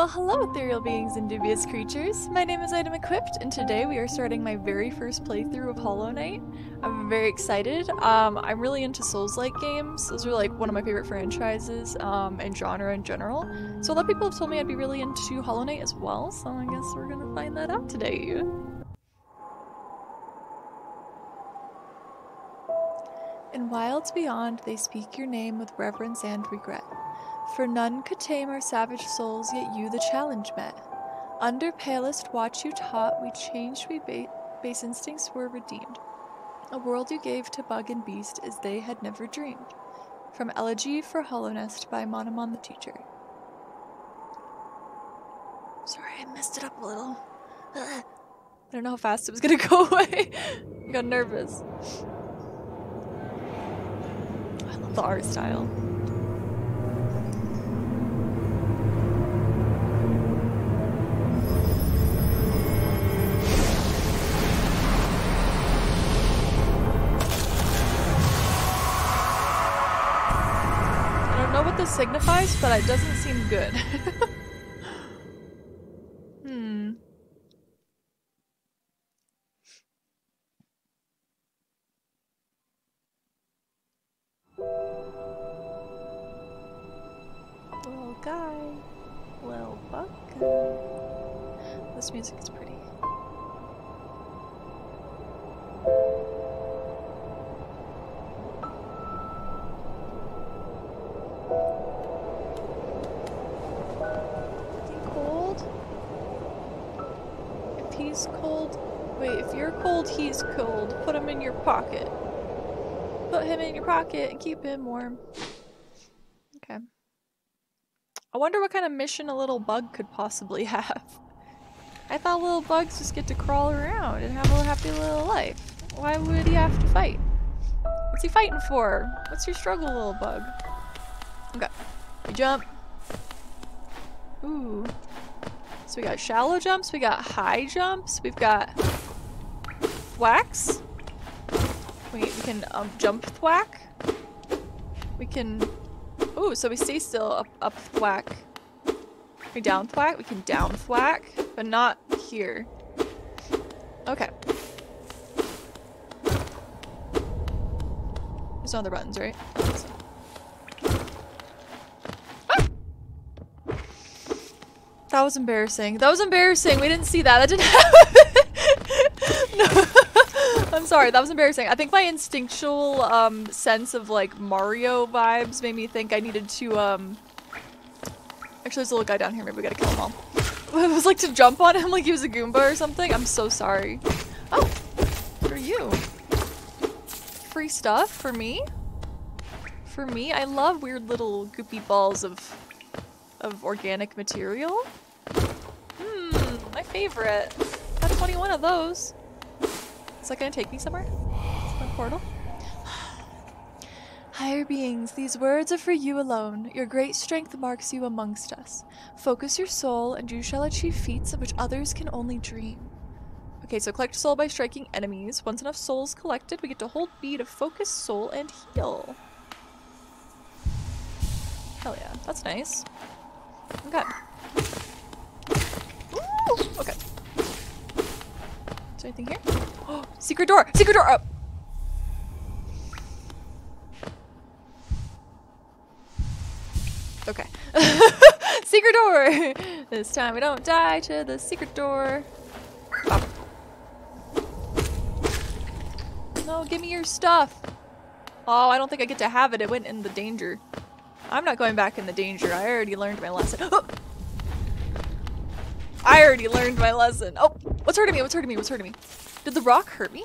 Well, hello, ethereal beings and dubious creatures. My name is Item Equipped, and today we are starting my very first playthrough of Hollow Knight. I'm very excited. Um, I'm really into Souls-like games. Those are like one of my favorite franchises um, and genre in general. So a lot of people have told me I'd be really into Hollow Knight as well, so I guess we're gonna find that out today. In wilds beyond, they speak your name with reverence and regret. For none could tame our savage souls, yet you the challenge met. Under palest watch you taught, we changed, we ba- base instincts were redeemed. A world you gave to bug and beast as they had never dreamed. From Elegy for Hallownest by Monomon the Teacher. Sorry, I messed it up a little. I don't know how fast it was gonna go away. I got nervous. I love the art style. Signifies, but it doesn't seem good. hmm. Little guy, little buck. This music is pretty. Pocket. Put him in your pocket and keep him warm. Okay. I wonder what kind of mission a little bug could possibly have. I thought little bugs just get to crawl around and have a happy little life. Why would he have to fight? What's he fighting for? What's your struggle, little bug? Okay. You jump. Ooh. So we got shallow jumps, we got high jumps, we've got thwacks. We, can um, jump thwack. We can... Ooh, so we stay still up, up thwack. We down thwack, we can down thwack, but not here. Okay. There's no other buttons, right? That was embarrassing. That was embarrassing. We didn't see that. That didn't happen. Sorry. That was embarrassing. I think my instinctual um, sense of like Mario vibes made me think I needed to um Actually, there's a little guy down here. Maybe we gotta kill him all. it was like to jump on him like he was a Goomba or something. I'm so sorry. Oh, for you. Free stuff for me? For me? I love weird little goopy balls of of organic material. Hmm, my favorite. Got 21 of those. Is that gonna take me somewhere? A portal? Higher beings, these words are for you alone. Your great strength marks you amongst us. Focus your soul, and you shall achieve feats of which others can only dream. Okay, so collect soul by striking enemies. Once enough souls collected, we get to hold B to focus soul and heal. Hell yeah, that's nice. Okay. Ooh, okay. Is there anything here? Oh, secret door! Secret door! Up! Okay. secret door! This time we don't die to the secret door. Pop. No, give me your stuff. Oh, I don't think I get to have it. It went in the danger. I'm not going back in the danger. I already learned my lesson. Oh! I already learned my lesson. Oh, what's hurting me? What's hurting me? What's hurting me? Did the rock hurt me?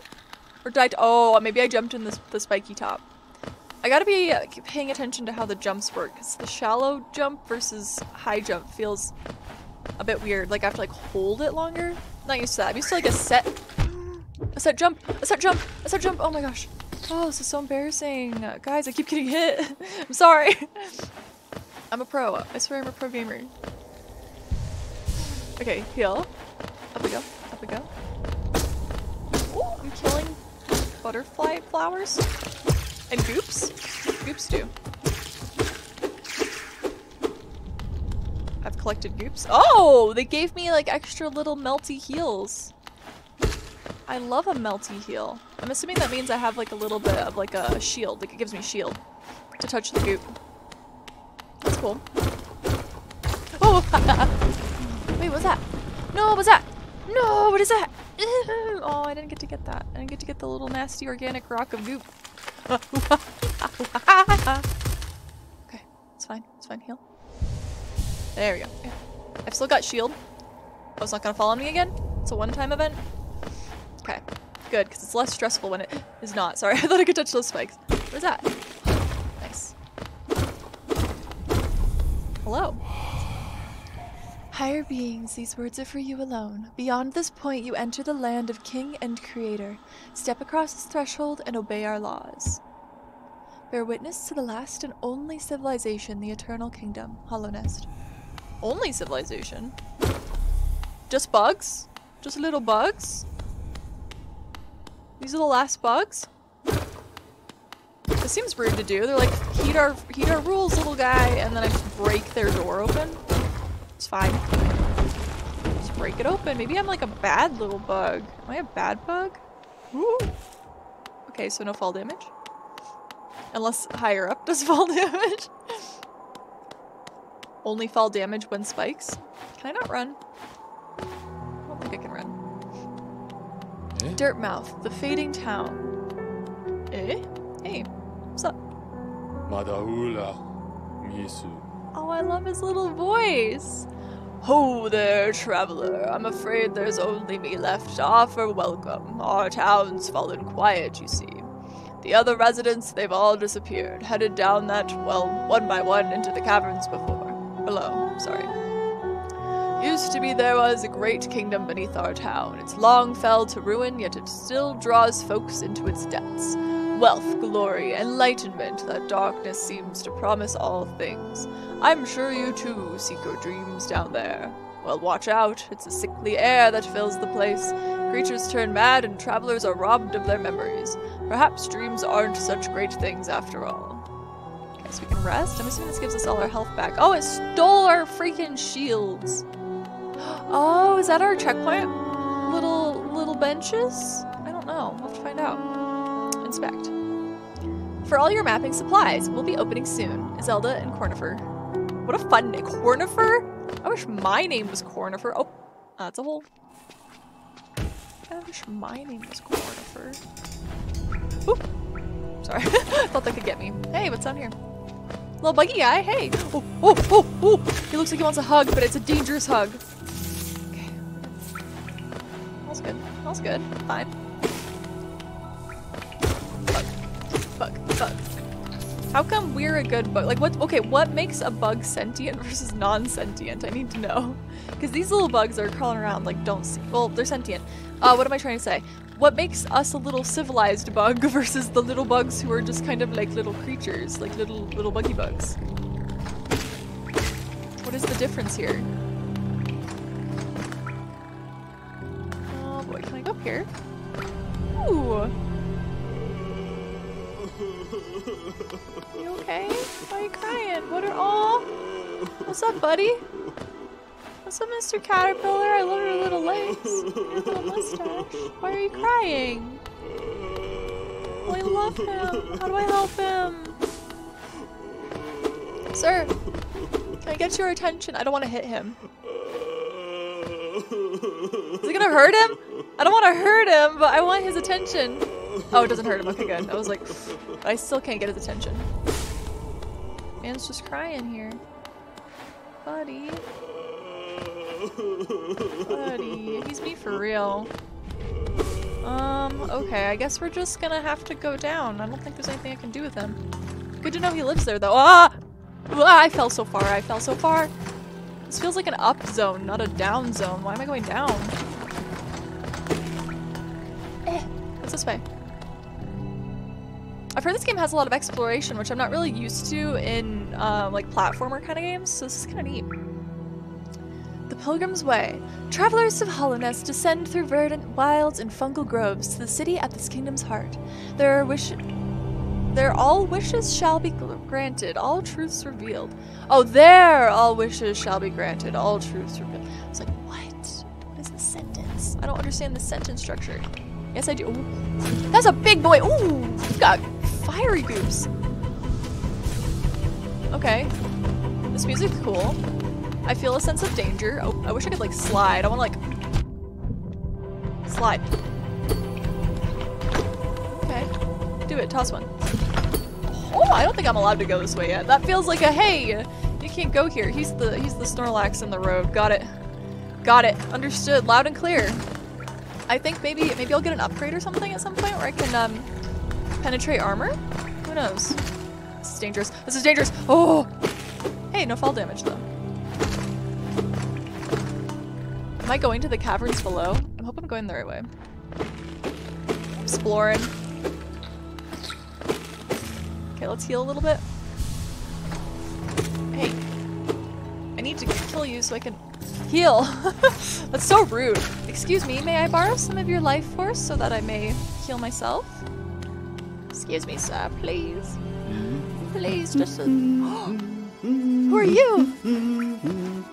Or did I- oh, maybe I jumped in this, the spiky top. I gotta be uh, paying attention to how the jumps work, because the shallow jump versus high jump feels a bit weird. Like I have to like hold it longer. Not used to that. I'm used to like a set, a set jump, a set jump, a set jump. Oh my gosh. Oh, this is so embarrassing. Guys, I keep getting hit. I'm sorry. I'm a pro. I swear I'm a pro gamer. Okay, heal. Up we go. We go. I'm killing butterfly flowers. And goops. Goops do. I've collected goops. Oh, they gave me like extra little melty heals. I love a melty heal. I'm assuming that means I have like a little bit of like a shield. Like it gives me shield to touch the goop. That's cool. Oh! Wait, what's that? No, what's that? No, what is that? Oh, I didn't get to get that. I didn't get to get the little nasty organic rock of goop. okay, it's fine. It's fine. Heal. There we go. I've still got shield. Oh, it's not gonna fall on me again? It's a one-time event? Okay. Good, because it's less stressful when it is not. Sorry, I thought I could touch those spikes. What is that? Nice. Hello. Higher beings, these words are for you alone. Beyond this point, you enter the land of King and Creator. Step across this threshold and obey our laws. Bear witness to the last and only civilization, the Eternal Kingdom, Hallownest. Only civilization? Just bugs? Just little bugs? These are the last bugs? This seems rude to do. They're like, heed our, heed our rules, little guy, and then I just break their door open. It's fine. Just break it open. Maybe I'm like a bad little bug. Am I a bad bug? Ooh. Okay, so no fall damage. Unless higher up does fall damage. Only fall damage when spikes. Can I not run? I don't think I can run. Eh? Dirtmouth, the fading town. Eh? Hey, what's up? Madaula Misu. Oh, I love his little voice. Ho there, traveler. I'm afraid there's only me left to offer welcome. Our town's fallen quiet, you see. The other residents, they've all disappeared, headed down that, well, one by one into the caverns before. Below, sorry. Used to be there was a great kingdom beneath our town. It's long fell to ruin, yet it still draws folks into its depths. Wealth, glory, enlightenment, that darkness seems to promise all things. I'm sure you too seek your dreams down there. Well, watch out. It's a sickly air that fills the place. Creatures turn mad and travelers are robbed of their memories. Perhaps dreams aren't such great things after all. So we can rest. I'm assuming this gives us all our health back. Oh, it stole our freaking shields. Oh, is that our checkpoint? Little little benches? I don't know. We'll have to find out. For all your mapping supplies, we'll be opening soon. Zelda and Cornifer. What a fun name. Cornifer? I wish my name was Cornifer. Oh, that's a hole. I wish my name was Cornifer. Oop. Sorry. Thought that could get me. Hey, what's down here? Little buggy guy, hey. Oh, oh, oh, oh. He looks like he wants a hug, but it's a dangerous hug. Okay. All's good. All's good. Fine. Bug. Bug. How come we're a good bug? Like, what? Okay, what makes a bug sentient versus non-sentient? I need to know. Because these little bugs are crawling around, like, don't see. Well, they're sentient. Uh, what am I trying to say? What makes us a little civilized bug versus the little bugs who are just kind of like little creatures, like little little buggy bugs? What is the difference here? Oh boy, can I go up here? Ooh. What's up, buddy? What's up, Mr. Caterpillar? I love your little legs. Your little mustache. Why are you crying? Oh, I love him. How do I help him? Sir, can I get your attention? I don't want to hit him. Is it gonna hurt him? I don't want to hurt him, but I want his attention. Oh, it doesn't hurt him. Okay, good. I was like, I still can't get his attention. Man's just crying here. Buddy. Buddy, he's me for real. Um, okay, I guess we're just gonna have to go down. I don't think there's anything I can do with him. Good to know he lives there, though. Ah! ah! I fell so far, I fell so far. This feels like an up zone, not a down zone. Why am I going down? Eh, what's this way? I've heard this game has a lot of exploration, which I'm not really used to in, uh, like, platformer kind of games, so this is kind of neat. The Pilgrim's Way. Travelers of Hallownest descend through verdant wilds and fungal groves to the city at this kingdom's heart. There are wish Their all wishes shall be granted, all truths revealed. Oh, there all wishes shall be granted, all truths revealed. It's like, what? What is the sentence? I don't understand the sentence structure. Yes, I do. Ooh, that's a big boy. Ooh, got fiery goops. Okay. This music's cool. I feel a sense of danger. Oh, I wish I could like slide. I want to like slide. Okay. Do it. Toss one. Oh, I don't think I'm allowed to go this way yet. That feels like a hey, you can't go here. He's the he's the Snorlax in the road. Got it. Got it. Understood. Loud and clear. I think maybe maybe I'll get an upgrade or something at some point where I can um penetrate armor. Who knows? This is dangerous. This is dangerous. Oh. Hey, no fall damage though. Am I going to the caverns below? I hope I'm going the right way. Exploring. Okay, let's heal a little bit. Hey. I need to kill you so I can heal. That's so rude. Excuse me, may I borrow some of your life force so that I may heal myself? Excuse me, sir, please. Please, just a... Who are you?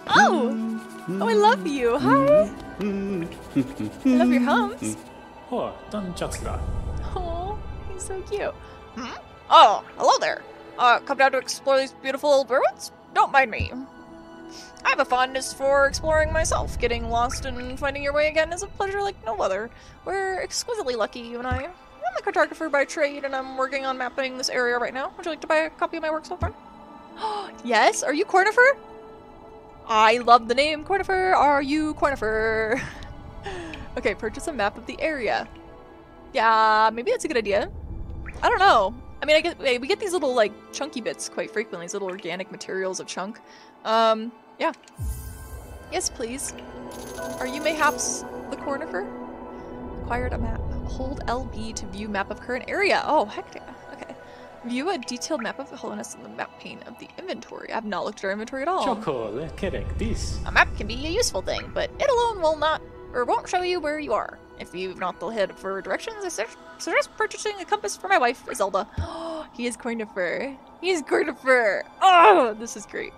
Oh! Oh, I love you. Hi. I love your humps. Oh, done just that. Oh, he's so cute. Hmm? Oh, hello there. Uh, come down to explore these beautiful old ruins? Don't mind me. I have a fondness for exploring myself. Getting lost and finding your way again is a pleasure like no other. We're exquisitely lucky, you and I. I'm a cartographer by trade, and I'm working on mapping this area right now. Would you like to buy a copy of my work so far? yes? Are you Cornifer? I love the name Cornifer. Are you Cornifer? okay, purchase a map of the area. Yeah, maybe that's a good idea. I don't know. I mean, I get we get these little like chunky bits quite frequently. These little organic materials of chunk. Um, yeah. Yes, please. Are you mayhaps the Cornifer? Acquired a map. Hold LB to view map of current area. Oh, heck yeah. Okay. View a detailed map of the Hallownest in the map pane of the inventory. I've not looked at our inventory at all. Correct this. A map can be a useful thing, but it alone will not or won't show you where you are. If you've not the head for directions, I suggest purchasing a compass for my wife, Iselda. he is Cornifer. He is fur Oh, this is great.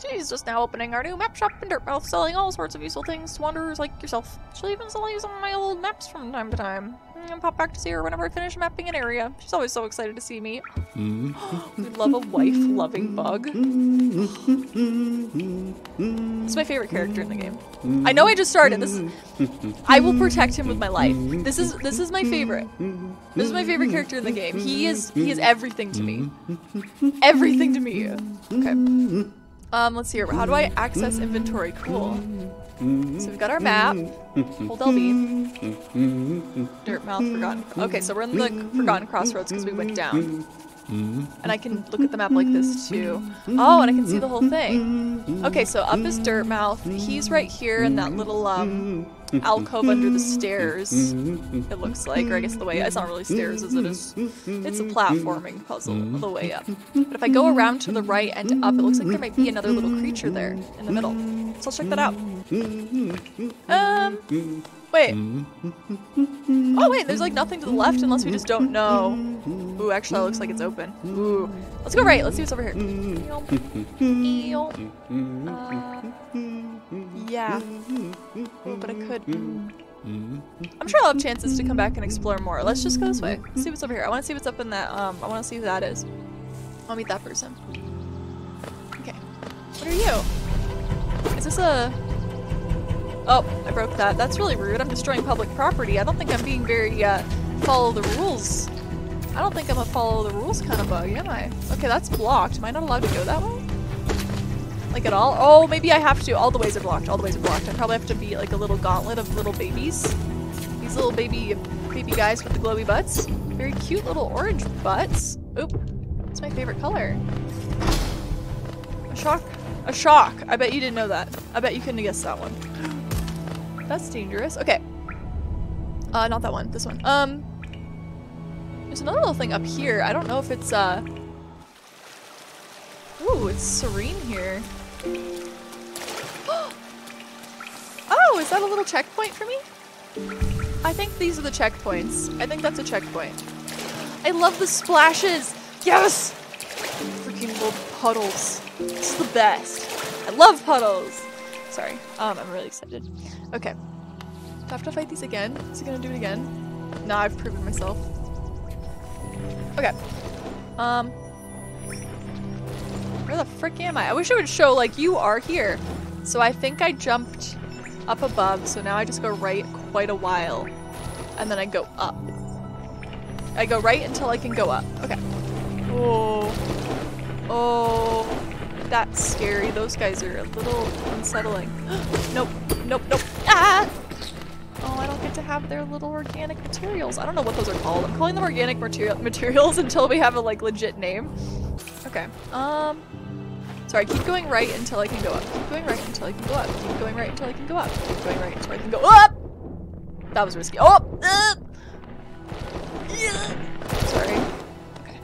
She's just now opening our new map shop in Dirtmouth, selling all sorts of useful things to wanderers like yourself. She'll even sell you some of my old maps from time to time. Mm, and pop back to see her whenever I finish mapping an area. She's always so excited to see me. we love a wife-loving bug. It's my favorite character in the game. I know I just started. This is, I will protect him with my life. This is this is my favorite. This is my favorite character in the game. He is he is everything to me. Everything to me. Okay. Um, let's see here. How do I access inventory? Cool. So we've got our map. Hold LB. Dirtmouth, forgotten. Okay, so we're in the forgotten crossroads because we went down. And I can look at the map like this too. Oh, and I can see the whole thing. Okay, so up is Dirtmouth. He's right here in that little um alcove under the stairs. It looks like, or I guess the way it's not really stairs as it is. It's a platforming puzzle the way up. But if I go around to the right and up, it looks like there might be another little creature there in the middle. So let's check that out. Um, wait. Oh wait, there's like nothing to the left unless we just don't know. Ooh, actually that looks like it's open. Ooh. Let's go right, let's see what's over here. Uh, yeah. Oh, but I could. I'm sure I'll have chances to come back and explore more. Let's just go this way. Let's see what's over here. I want to see what's up in that, um, I want to see who that is. I'll meet that person. Okay. What are you? Is this a... Oh, I broke that. That's really rude. I'm destroying public property. I don't think I'm being very, uh, follow the rules. I don't think I'm a follow the rules kind of bug, am I? Okay, that's blocked. Am I not allowed to go that way? Like at all? Oh, maybe I have to. All the ways are blocked. All the ways are blocked. I probably have to be like a little gauntlet of little babies. These little baby baby guys with the glowy butts. Very cute little orange butts. Oop. It's my favorite color. A shock. A shock. I bet you didn't know that. I bet you couldn't have guessed that one. That's dangerous. Okay. Uh, not that one. This one. Um, there's another little thing up here. I don't know if it's, uh... Ooh, it's serene here. oh, is that a little checkpoint for me? I think these are the checkpoints. I think that's a checkpoint. I love the splashes! Yes! Freaking little puddles. This is the best. I love puddles. Sorry. Um, I'm really excited. Okay. Do I have to fight these again? Is he gonna do it again? Nah, I've proven myself. Okay. Um. Where the frick am I? I wish it would show, like, you are here. So I think I jumped up above, so now I just go right quite a while. And then I go up. I go right until I can go up. Okay. Oh. Oh. That's scary. Those guys are a little unsettling. nope. Nope. Nope. Ah! Oh, I don't get to have their little organic materials. I don't know what those are called. I'm calling them organic material materials until we have a like legit name. Okay. Um. Sorry, keep going right until I can go up. Keep going right until I can go up. Keep going right until I can go up. Keep going right until I can go up. That was risky. Oh! Uh. Sorry. Okay.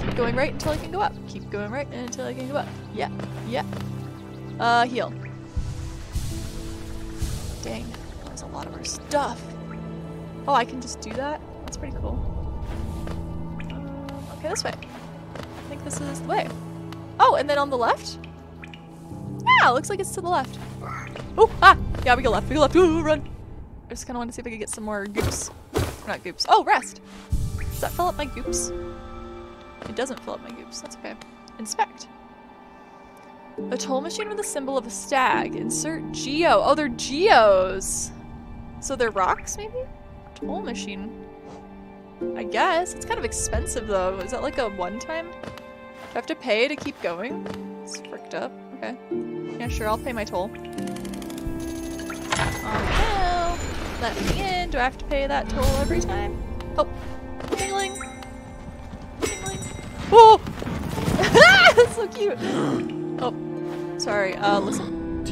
Keep going right until I can go up. Keep going right until I can go up. Yeah. Yeah. Uh, heal. Dang. That was a lot of our stuff. Oh, I can just do that? That's pretty cool. Um, okay, this way. I think this is the way. Oh, and then on the left? Yeah, looks like it's to the left. Oh, ah! Yeah, we go left, we go left. Ooh, run! I just kind of want to see if I could get some more goops. Not goops. Oh, rest! Does that fill up my goops? It doesn't fill up my goops. That's okay. Inspect. A toll machine with a symbol of a stag. Insert geo. Oh, they're geos! So they're rocks, maybe? Toll machine. I guess. It's kind of expensive, though. Is that like a one-time? Do I have to pay to keep going? It's fricked up. Okay. Yeah, sure, I'll pay my toll. Oh no! Let me in. Do I have to pay that toll every time? Oh. Tingling. Tingling. Oh! That's so cute! Oh. Sorry, uh, listen.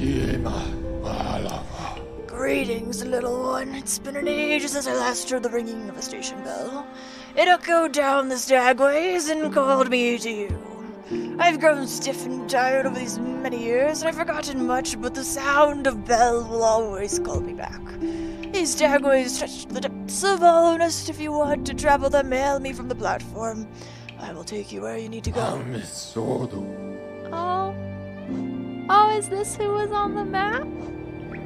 Greetings, little one. It's been an age since I last heard the ringing of a station bell. It echoed down the stagways and called me to you. I've grown stiff and tired over these many years, and I've forgotten much, but the sound of bell will always call me back. These stagways stretch to the depths of Hallownest. If you want to travel them, mail me from the platform. I will take you where you need to go. Amesodo. Oh. Oh, is this who was on the map?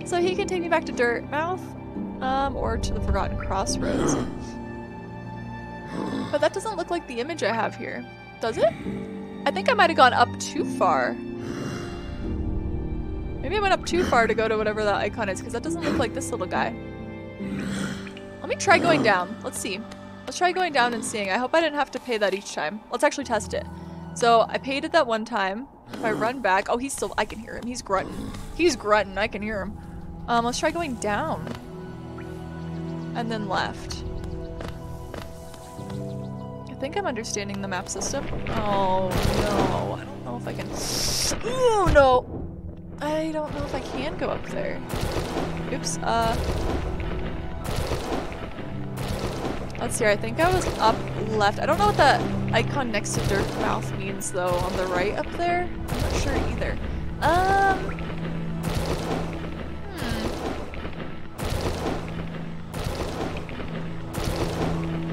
So he can take me back to Dirtmouth, um, or to the Forgotten Crossroads. But that doesn't look like the image I have here. Does it? I think I might have gone up too far. Maybe I went up too far to go to whatever that icon is, because that doesn't look like this little guy. Let me try going down. Let's see. Let's try going down and seeing. I hope I didn't have to pay that each time. Let's actually test it. So I paid it that one time. If I run back, oh, he's still, I can hear him. He's grunting. He's grunting. I can hear him. Um, let's try going down. And then left. I think I'm understanding the map system. Oh, no. I don't know if I can. Oh, no. I don't know if I can go up there. Oops. Uh. Let's see. I think I was up left. I don't know what that icon next to Dirt Mouth means though. On the right up there. I'm not sure either. Um.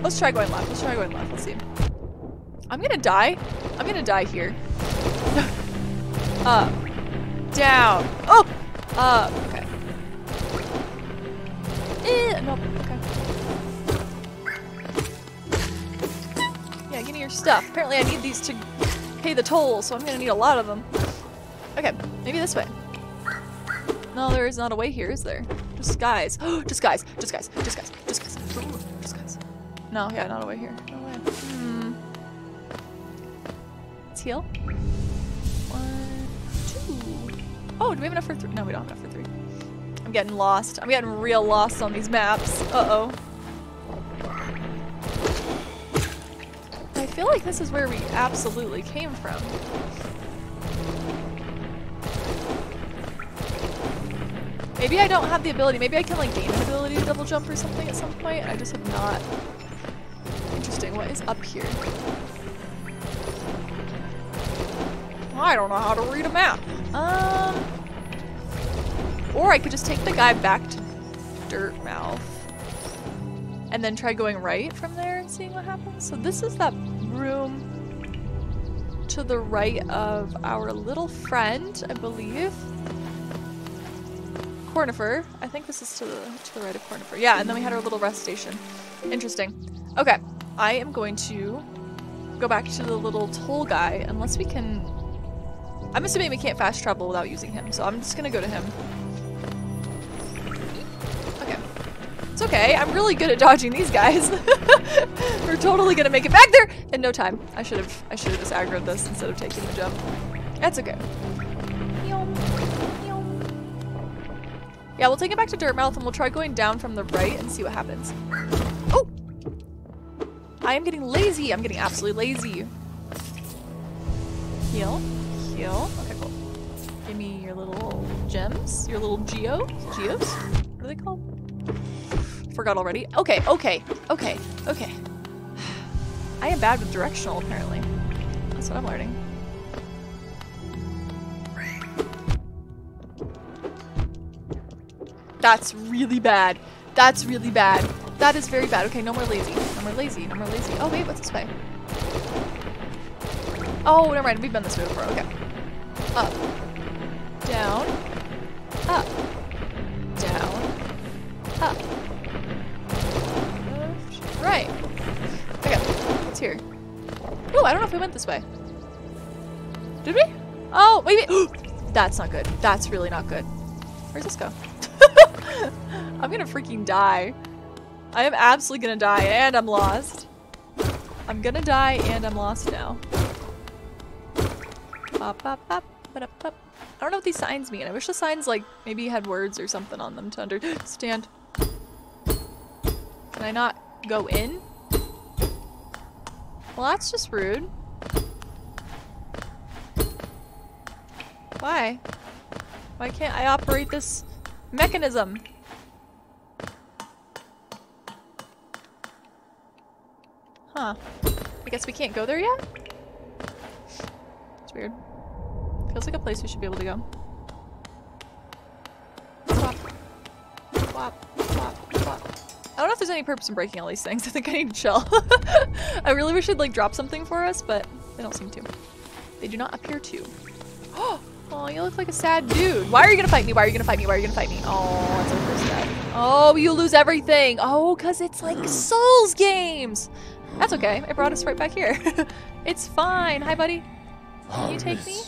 Let's try going left. Let's try going left. Let's see. I'm gonna die. I'm gonna die here. Up. Down. Oh! Up. Okay. Eh, nope. Okay. Yeah, give me your stuff. Apparently I need these to pay the toll, so I'm gonna need a lot of them. Okay, maybe this way. No, there is not a way here, is there? Just guys. just guys. Just guys. No, yeah, not a way here. No way. Hmm. Let's heal. One, two. Oh, do we have enough for three? No, we don't have enough for three. I'm getting lost. I'm getting real lost on these maps. Uh-oh. I feel like this is where we absolutely came from. Maybe I don't have the ability. Maybe I can like gain an ability to double jump or something at some point. I just have not. Interesting. What is up here? I don't know how to read a map. Um, or I could just take the guy back to Dirtmouth and then try going right from there and seeing what happens. So this is that room to the right of our little friend, I believe. Cornifer. I think this is to the to the right of Cornifer. Yeah, and then we had our little rest station. Interesting. Okay, I am going to go back to the little toll guy unless we can. I'm assuming we can't fast travel without using him, so I'm just gonna go to him. Okay. It's okay. I'm really good at dodging these guys. We're totally gonna make it back there in no time. I should have I should have just aggroed this instead of taking the jump. That's okay. Yeah, we'll take it back to Dirtmouth and we'll try going down from the right and see what happens. I am getting lazy. I'm getting absolutely lazy. Heal. Heal. Okay, cool. Give me your little gems. Your little geo. Geos? What are they called? Forgot already. Okay, okay, okay, okay. I am bad with directional, apparently. That's what I'm learning. That's really bad. That's really bad. That is very bad. Okay, no more lazy. No more lazy. No more lazy. Oh, wait, what's this way? Oh, never mind. We've been this way before. Okay. Up. Down. Up. Down. Up. Right. Okay. What's here? Oh, I don't know if we went this way. Did we? Oh, wait. That's not good. That's really not good. Where's this go? I'm gonna freaking die. I am absolutely gonna die and I'm lost. I'm gonna die and I'm lost now. Bop, bop, bop, ba-da, bop. I don't know what these signs mean. I wish the signs like maybe had words or something on them to understand. Can I not go in? Well, that's just rude. Why? Why can't I operate this mechanism? Huh. I guess we can't go there yet? It's weird. Feels like a place we should be able to go. Swap. Swap. Swap. Swap. I don't know if there's any purpose in breaking all these things. I think I need to chill. I really wish they'd like drop something for us, but they don't seem to. They do not appear to. Oh, you look like a sad dude. Why are you gonna fight me? Why are you gonna fight me? Why are you gonna fight me? Oh, that's first. Oh, you lose everything. Oh, because it's like Souls games. That's okay. I brought us right back here. it's fine. Hi, buddy. Can you take me?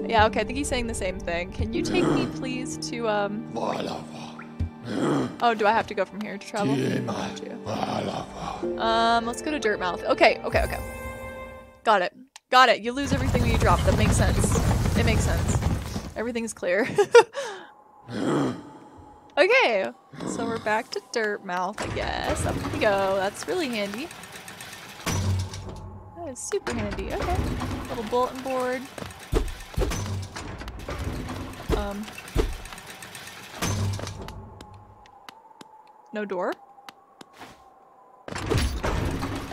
Yeah, okay. I think he's saying the same thing. Can you take me, please, to, um... Oh, do I have to go from here to travel? Tiema. Got you. Malava. Um, let's go to Dirtmouth. Okay, okay, okay. Got it. Got it. You lose everything when you drop. That makes sense. It makes sense. Everything's clear. okay, so we're back to Dirtmouth, I guess. Up we go. That's really handy. That is super handy. Okay. Little bulletin board. Um. No door.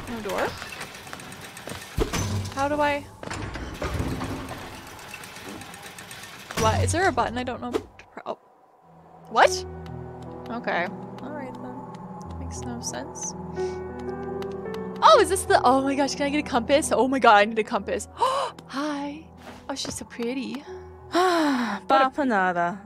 No door. How do I? What? Is there a button I don't know? What? Okay. Alright then. Makes no sense. Oh, is this the- Oh my gosh, can I get a compass? Oh my god, I need a compass. Hi. Oh, she's so pretty. Bapanada.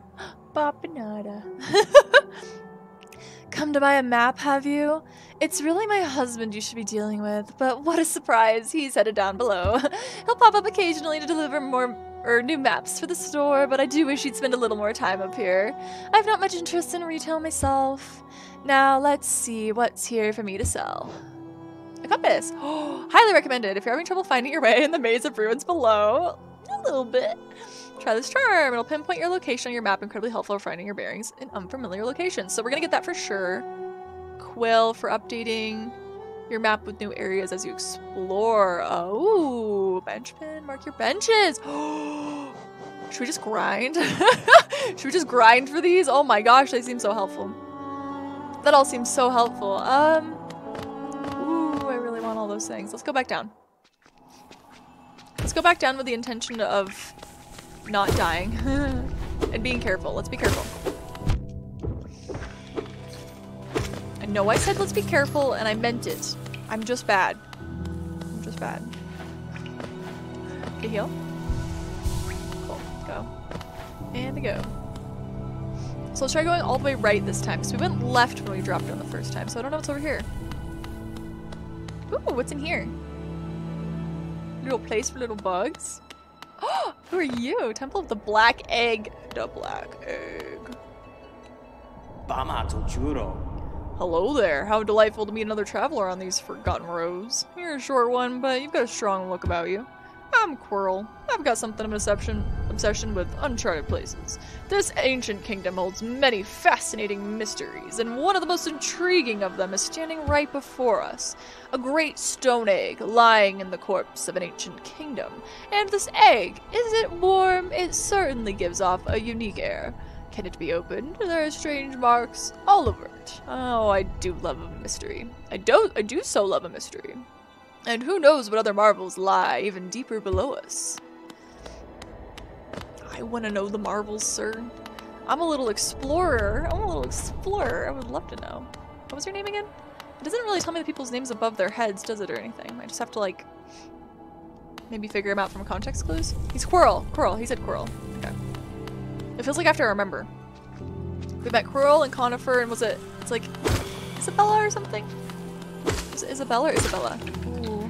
Bapanada. Come to buy a map, have you? It's really my husband you should be dealing with, but what a surprise, he's headed down below. He'll pop up occasionally to deliver more or new maps for the store, but I do wish he'd spend a little more time up here. I've not much interest in retail myself. Now let's see what's here for me to sell. A compass. Highly recommended if you're having trouble finding your way in the maze of ruins below. A little bit. Try this charm. It'll pinpoint your location on your map, incredibly helpful for finding your bearings in unfamiliar locations. So we're gonna get that for sure. Quill for updating your map with new areas as you explore. Oh, bench pin. Mark your benches. Should we just grind? Should we just grind for these? Oh my gosh, they seem so helpful. That all seems so helpful. Um, ooh, I really want all those things. Let's go back down. Let's go back down with the intention of not dying and being careful. Let's be careful. Know I said let's be careful and I meant it. I'm just bad. I'm just bad. To heal. Cool. Go. And go. So let's try going all the way right this time, because we went left when we dropped down the first time, so I don't know what's over here. Ooh, what's in here? Little place for little bugs. Oh, Who are you? Temple of the Black Egg. The Black Egg. Bama Juro. Hello there. How delightful to meet another traveler on these forgotten roads. You're a short one, but you've got a strong look about you. I'm Quirrell. I've got something of an obsession, obsession with uncharted places. This ancient kingdom holds many fascinating mysteries, and one of the most intriguing of them is standing right before us. A great stone egg lying in the corpse of an ancient kingdom. And this egg, is it warm? It certainly gives off a unique air. Can it be opened? There are strange marks all over Oh, I do love a mystery. I do I do so love a mystery. And who knows what other marvels lie even deeper below us. I want to know the marvels, sir. I'm a little explorer. I'm a little explorer. I would love to know. What was your name again? It doesn't really tell me the people's names above their heads, does it, or anything? I just have to, like, maybe figure them out from context clues? He's Quirrell. Quirrell. He said Quirrell. Okay. It feels like I have to remember. We met Quirrell and Cornifer, and was it, it's like, Isabella or something? Is it Isabella or Isabella? Ooh.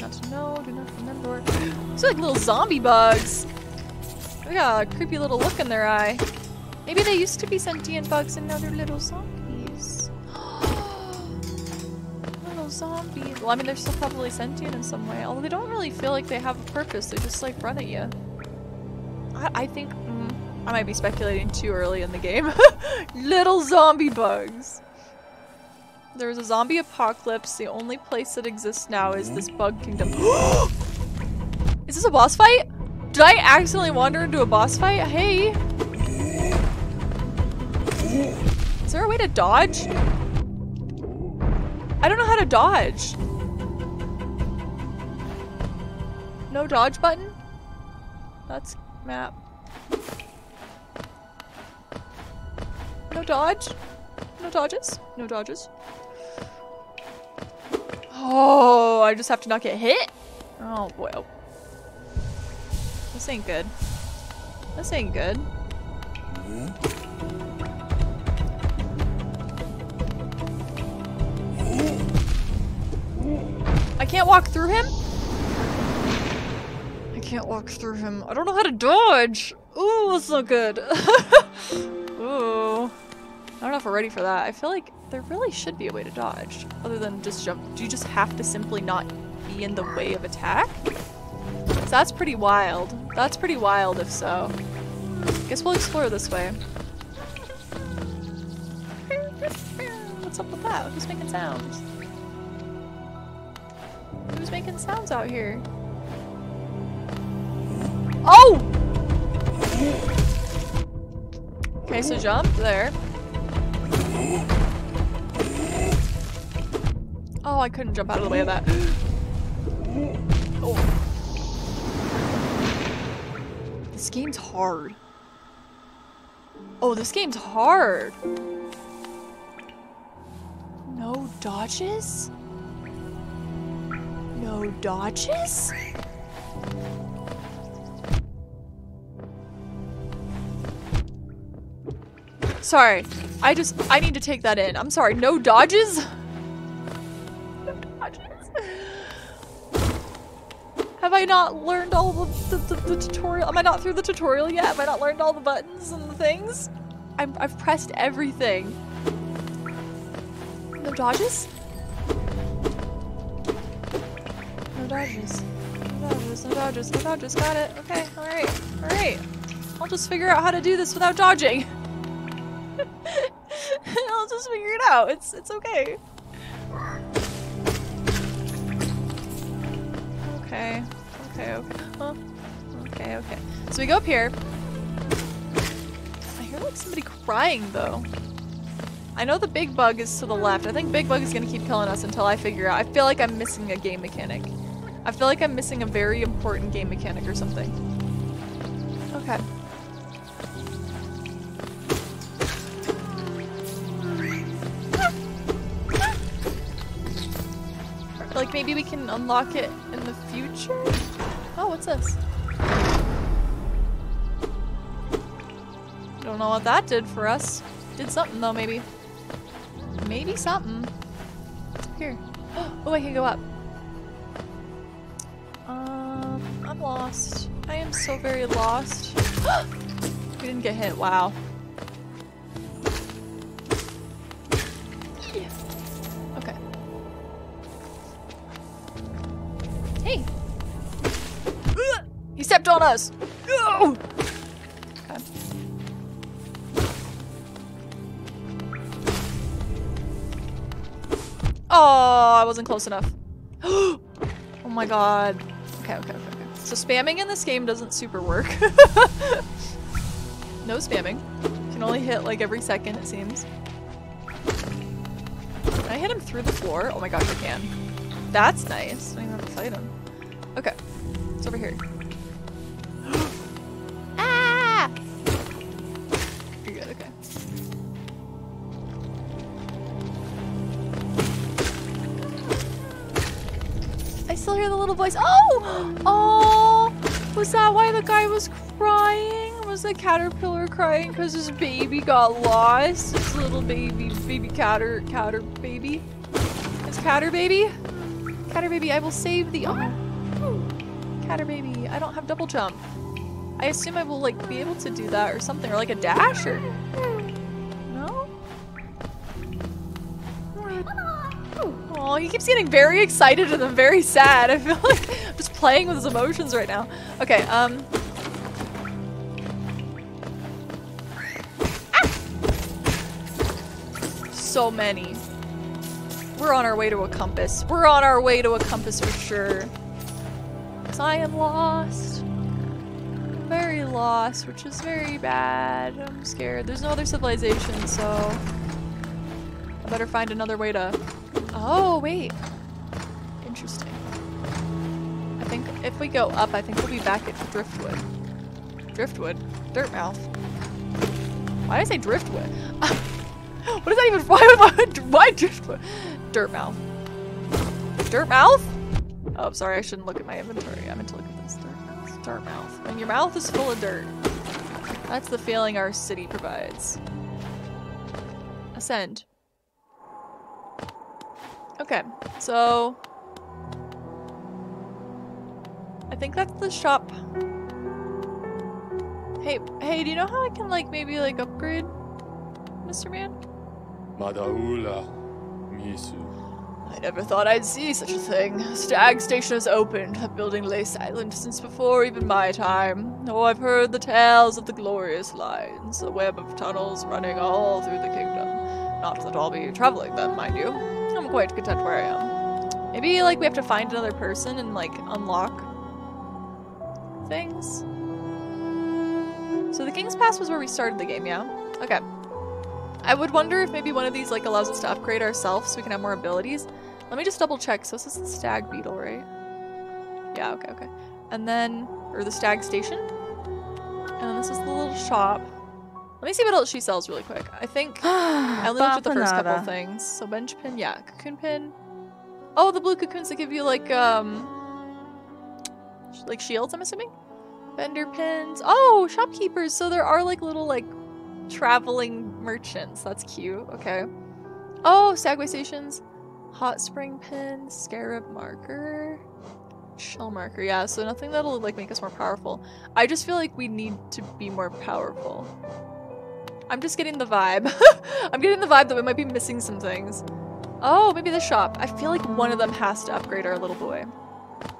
Not to know, do not remember. These are like little zombie bugs. They got a creepy little look in their eye. Maybe they used to be sentient bugs and now they're little zombies. little zombies. Well, I mean, they're still probably sentient in some way, although they don't really feel like they have a purpose. They just like run at you. I, I think mm, I might be speculating too early in the game. little zombie bugs. There was a zombie apocalypse. The only place that exists now is this bug kingdom. is this a boss fight? Did I accidentally wander into a boss fight? Hey. Is there a way to dodge? I don't know how to dodge. No dodge button? That's map. No dodge? No dodges? No dodges. Oh, I just have to not get hit? Oh boy. This ain't good. This ain't good. I can't walk through him? I can't walk through him. I don't know how to dodge. Ooh, that's not good. Ooh. I don't know if we're ready for that. I feel like there really should be a way to dodge. Other than just jump. Do you just have to simply not be in the way of attack? So that's pretty wild. That's pretty wild if so. Guess we'll explore this way. What's up with that? Who's making sounds? Who's making sounds out here? Oh! Okay, so jump there. Oh, I couldn't jump out of the way of that. oh. This game's hard. Oh, this game's hard. No dodges? No dodges? Sorry. I just, I need to take that in. I'm sorry. No dodges? no dodges. Have I not learned all the, the, the, the, tutorial? Am I not through the tutorial yet? Have I not learned all the buttons and the things? I'm, I've pressed everything. No dodges? No dodges. No dodges, no dodges, no dodges. Got it. Okay, alright. Alright. I'll just figure out how to do this without dodging. I'll just figure it out. It's it's okay. Okay. Okay, okay. Huh? Okay, okay. So we go up here. I hear like somebody crying though. I know the big bug is to the left. I think big bug is gonna keep killing us until I figure out. I feel like I'm missing a game mechanic. I feel like I'm missing a very important game mechanic or something. Okay. Maybe we can unlock it in the future? Oh, what's this? Don't know what that did for us. Did something though, maybe. Maybe something. Here. Oh, I can go up. Um, I'm lost. I am so very lost. we didn't get hit. Wow. Us. No. Oh, I wasn't close enough. oh my god. Okay, okay, okay, okay. So spamming in this game doesn't super work. no spamming. You can only hit like every second, it seems. Can I hit him through the floor? Oh my gosh, I can. That's nice. I don't even have to fight him. Okay. It's over here. Still hear the little voice. Oh! Oh! Was that why the guy was crying? Was the caterpillar crying because his baby got lost? His little baby, baby catter, catter baby? His catter baby? Catter baby, I will save the- oh. Catter baby, I don't have double jump. I assume I will like be able to do that or something, or like a dash or- Oh, he keeps getting very excited and then very sad. I feel like I'm just playing with his emotions right now. Okay, um. Ah! So many. We're on our way to a compass. We're on our way to a compass for sure. Cause I am lost. Very lost, which is very bad. I'm scared. There's no other civilization, so I better find another way to Oh, wait. Interesting. I think if we go up, I think we'll be back at Driftwood. Driftwood? Dirtmouth. Why did I say Driftwood? what is that even? Why, why, why Driftwood? Dirtmouth. Dirtmouth? Oh, I'm sorry, I shouldn't look at my inventory. I meant to look at this. Dirtmouth. Dirtmouth. When your mouth is full of dirt. That's the feeling our city provides. Ascend. Okay, so I think that's the shop. Hey, hey, do you know how I can like maybe like upgrade, Mr. Man? Madaula Misu. I never thought I'd see such a thing. Stag Station has opened. That building lay silent since before even my time. Oh, I've heard the tales of the glorious lines, a web of tunnels running all through the kingdom. Not that I'll be traveling them, mind you. Where I am. Maybe like we have to find another person and like unlock things. So the King's Pass was where we started the game, yeah? Okay. I would wonder if maybe one of these like allows us to upgrade ourselves so we can have more abilities. Let me just double check. So this is the Stag Beetle, right? Yeah, okay, okay. And then, or the Stag Station. And this is the little shop. Let me see what else she sells really quick. I think I only looked at the first couple Bapanada. things. So bench pin, yeah. Cocoon pin. Oh, the blue cocoons that give you like, um, like shields, I'm assuming? Vendor pins. Oh, shopkeepers. So there are like little like traveling merchants. That's cute. Okay. Oh, Stagway stations. Hot spring pin, scarab marker, shell marker. Yeah, so nothing that'll like make us more powerful. I just feel like we need to be more powerful. I'm just getting the vibe. I'm getting the vibe that we might be missing some things. Oh, maybe the shop. I feel like one of them has to upgrade our little boy.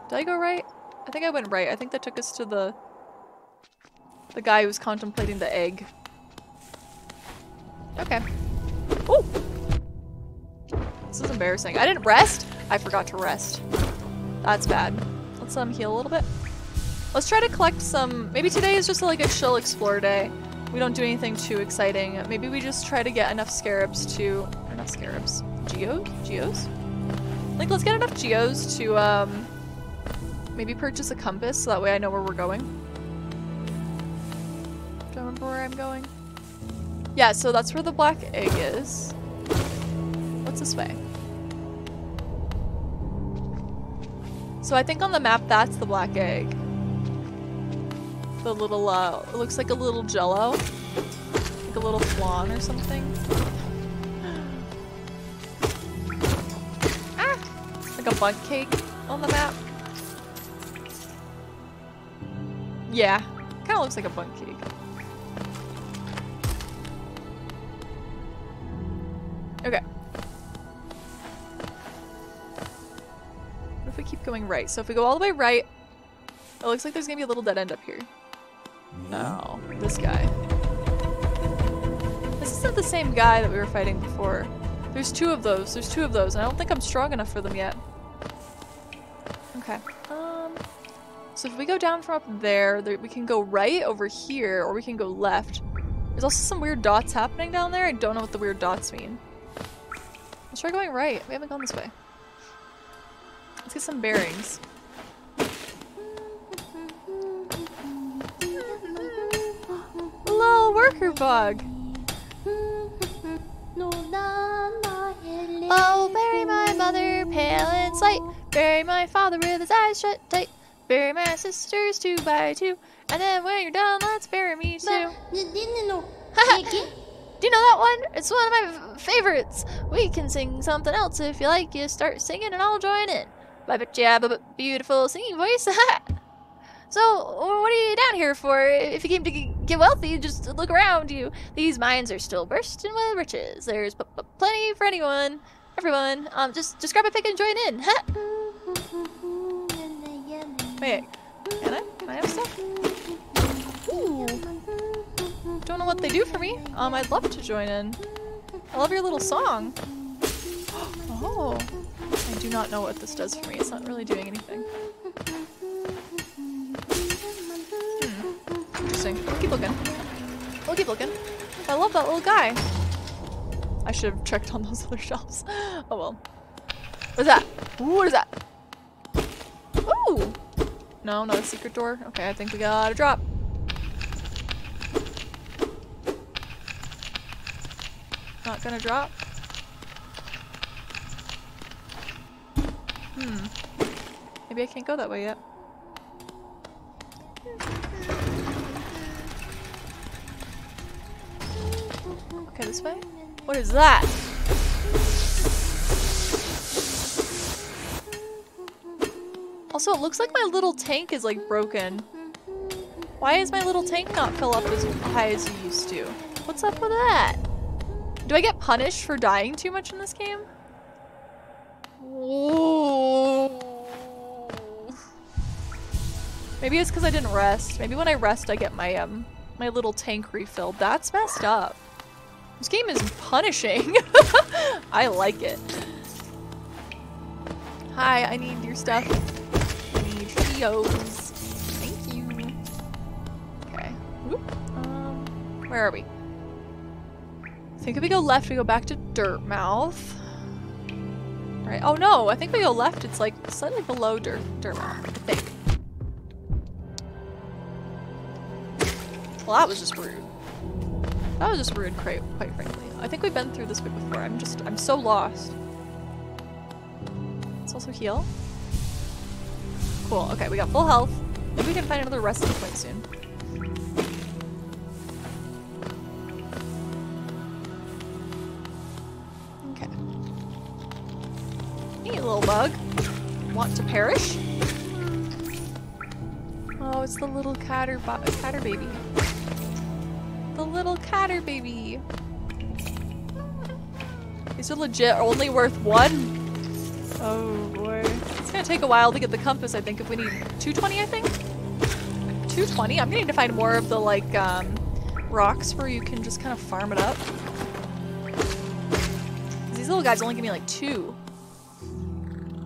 Did I go right? I think I went right. I think that took us to the the guy who's contemplating the egg. Okay. Oh! This is embarrassing. I didn't rest? I forgot to rest. That's bad. Let's um heal a little bit. Let's try to collect some. Maybe today is just like a chill explore day. We don't do anything too exciting. Maybe we just try to get enough scarabs to enough scarabs. Geos? Geos? Like let's get enough geos to um maybe purchase a compass so that way I know where we're going. Do I remember where I'm going? Yeah, so that's where the black egg is. What's this way? So I think on the map that's the black egg. The little, uh, it looks like a little jello. Like a little flan or something. ah! Like a bun cake on the map. Yeah, kind of looks like a bun cake. Okay. What if we keep going right? So if we go all the way right, it looks like there's gonna be a little dead end up here. No, this guy. This isn't the same guy that we were fighting before. There's two of those. There's two of those, I don't think I'm strong enough for them yet. Okay. Um. So if we go down from up there, there, we can go right over here, or we can go left. There's also some weird dots happening down there. I don't know what the weird dots mean. Let's try going right. We haven't gone this way. Let's get some bearings. A little worker bug. Oh, bury my mother pale and slight. Bury my father with his eyes shut tight. Bury my sisters two by two. And then when you're done, let's bury me too. Do you know that one? It's one of my favorites. We can sing something else if you like. You start singing and I'll join in. I bet you have a beautiful singing voice. so, what are you down here for? If you came to get wealthy, just look around you. These mines are still bursting with riches. There's plenty for anyone, everyone. Um, just just grab a pick and join in. Wait, can I? Can I have stuff? Ooh. Don't know what they do for me. Um, I'd love to join in. I love your little song. Oh. I do not know what this does for me. It's not really doing anything. Hmm. Interesting. We'll keep looking. We'll keep looking. I love that little guy. I should have checked on those other shelves. Oh well. What's that? Ooh, what is that? Ooh! No, not a secret door. Okay, I think we got a drop. Not gonna drop. Hmm. Maybe I can't go that way yet. Okay, this way? What is that? Also, it looks like my little tank is like broken. Why is my little tank not fill up as high as it used to? What's up with that? Do I get punished for dying too much in this game? Ooh. Maybe it's because I didn't rest. Maybe when I rest, I get my um my little tank refilled. That's messed up. This game is punishing. I like it. Hi, I need your stuff. I need Cheetos. Thank you. Okay. Um, where are we? I think if we go left, we go back to Dirtmouth. Right. Oh no, I think if we go left, it's like slightly below Dirt Dirtmouth, I think. Well, that was just rude. That was just rude, quite, quite frankly. I think we've been through this way before. I'm just, I'm so lost. Let's also heal. Cool, okay, we got full health. Maybe we can find another resting point soon. Okay. Hey, little bug. Want to perish? Hmm. Oh, it's the little catter, catter baby. The little catter baby. These are legit only worth one. Oh boy. It's gonna take a while to get the compass, I think, if we need 220, I think? 220? I'm gonna need to find more of the, like, um, rocks where you can just kind of farm it up. These little guys only give me, like, two.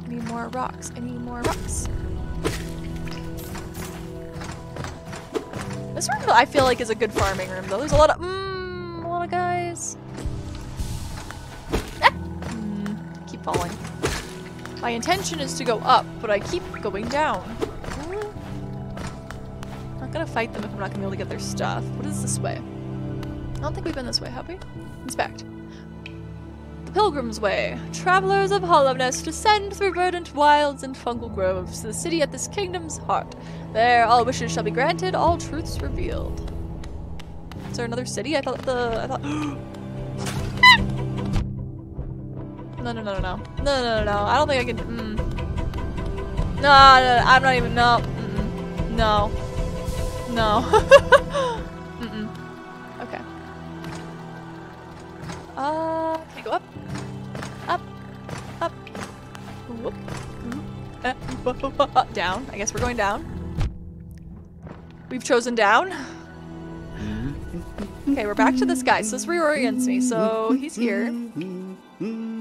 I need more rocks. I need more rocks. This room, I feel like, is a good farming room, though. There's a lot of, mmm, a lot of guys. Ah! Mm, keep falling. My intention is to go up, but I keep going down. Mm. Not gonna fight them if I'm not gonna be able to get their stuff. What is this way? I don't think we've been this way, have we? Inspect. Pilgrim's Way. Travelers of Hallownest descend through verdant wilds and fungal groves to the city at this kingdom's heart. There, all wishes shall be granted, all truths revealed. Is there another city? I thought the. I thought. no, no, no, no, no. No, no, no, no. I don't think I can. Mm. No, no, I'm not even. No. Mm-mm. No. No. Mm-mm. Okay. Uh, Uh, down. I guess we're going down. We've chosen down. Okay, we're back to this guy. So this reorients me. So he's here.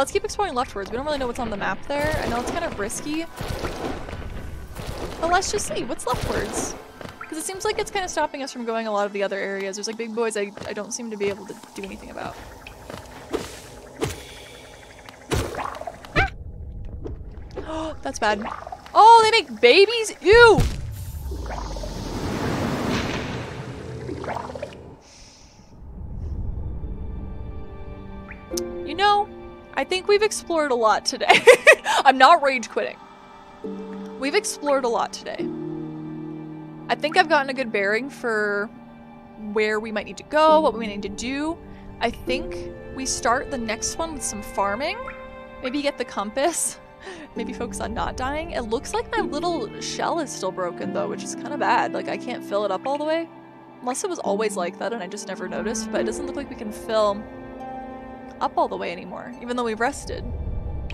let's keep exploring leftwards. We don't really know what's on the map there. I know it's kind of risky. But let's just see. What's leftwards? Because it seems like it's kind of stopping us from going a lot of the other areas. There's like big boys I, I don't seem to be able to do anything about. Ah! That's bad. Oh, they make babies? Ew! I think we've explored a lot today. I'm not rage quitting. We've explored a lot today. I think I've gotten a good bearing for where we might need to go, what we need to do. I think we start the next one with some farming. Maybe get the compass. Maybe focus on not dying. It looks like my little shell is still broken though, which is kind of bad. Like I can't fill it up all the way. Unless it was always like that and I just never noticed, but it doesn't look like we can fill up all the way anymore, even though we've rested.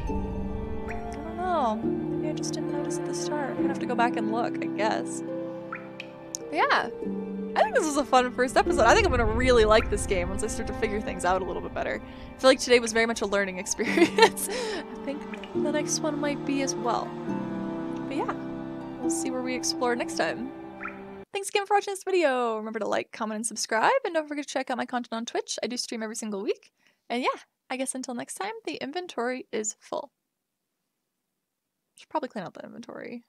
I don't know. Maybe I just didn't notice at the start. I'm gonna have to go back and look, I guess. But yeah. I think this was a fun first episode. I think I'm gonna really like this game once I start to figure things out a little bit better. I feel like today was very much a learning experience. I think the next one might be as well. But yeah, we'll see where we explore next time. Thanks again for watching this video. Remember to like, comment, and subscribe. And don't forget to check out my content on Twitch. I do stream every single week. And yeah, I guess until next time, the inventory is full. Should probably clean out the inventory.